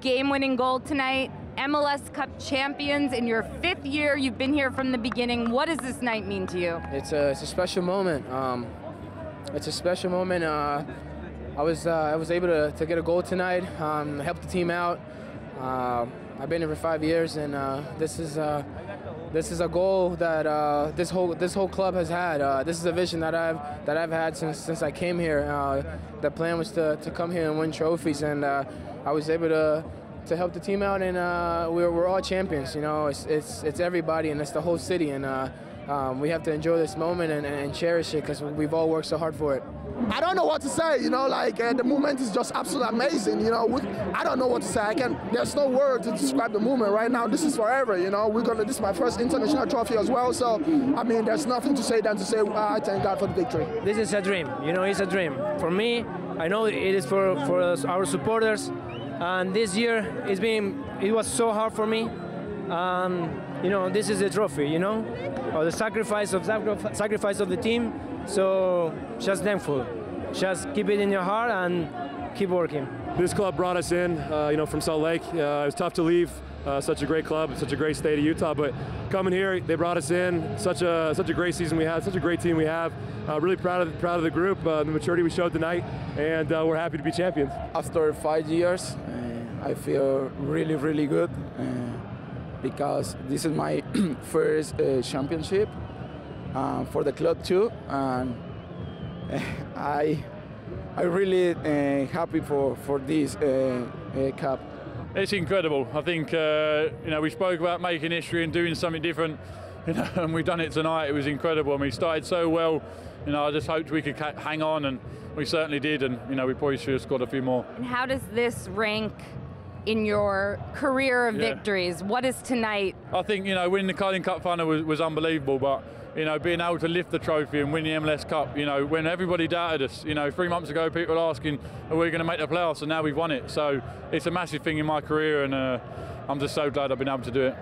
game-winning goal tonight. MLS Cup champions in your fifth year. You've been here from the beginning. What does this night mean to you? It's a, it's a special moment. Um, it's a special moment. Uh, I was uh, I was able to, to get a goal tonight, um, help the team out. Uh, I've been here for five years, and uh, this is uh, this is a goal that uh, this whole this whole club has had. Uh, this is a vision that I've that I've had since since I came here. Uh, the plan was to, to come here and win trophies, and uh, I was able to to help the team out, and uh, we're, we're all champions. You know, it's it's it's everybody, and it's the whole city, and um, we have to enjoy this moment and, and cherish it because we've all worked so hard for it. I don't know what to say. You know, like uh, the movement is just absolutely amazing. You know, we, I don't know what to say. I can. There's no word to describe the movement right now. This is forever. You know, we're gonna. This is my first international trophy as well. So, I mean, there's nothing to say than to say ah, I thank God for the victory. This is a dream. You know, it's a dream for me. I know it is for for us, our supporters. And this year, it's been it was so hard for me. Um, you know, this is a trophy. You know, or the sacrifice of sacrifice of the team. So just thankful. Just keep it in your heart and keep working. This club brought us in, uh, you know, from Salt Lake. Uh, it was tough to leave uh, such a great club, such a great state of Utah, but coming here, they brought us in. Such a such a great season we had, such a great team we have. Uh, really proud of proud of the group, uh, the maturity we showed tonight, and uh, we're happy to be champions. After five years, I feel really really good because this is my first championship for the club too, and I I really uh, happy for for this uh, uh, cup. It's incredible. I think uh, you know we spoke about making history and doing something different, you know, and we've done it tonight. It was incredible. and we started so well. You know, I just hoped we could hang on, and we certainly did. And you know, we probably should have scored a few more. And how does this rank? In your career of yeah. victories. What is tonight? I think you know winning the Carling Cup final was, was unbelievable, but you know, being able to lift the trophy and win the MLS Cup, you know, when everybody doubted us, you know, three months ago people were asking, are we going to make the playoffs? And now we've won it. So it's a massive thing in my career and uh, I'm just so glad I've been able to do it.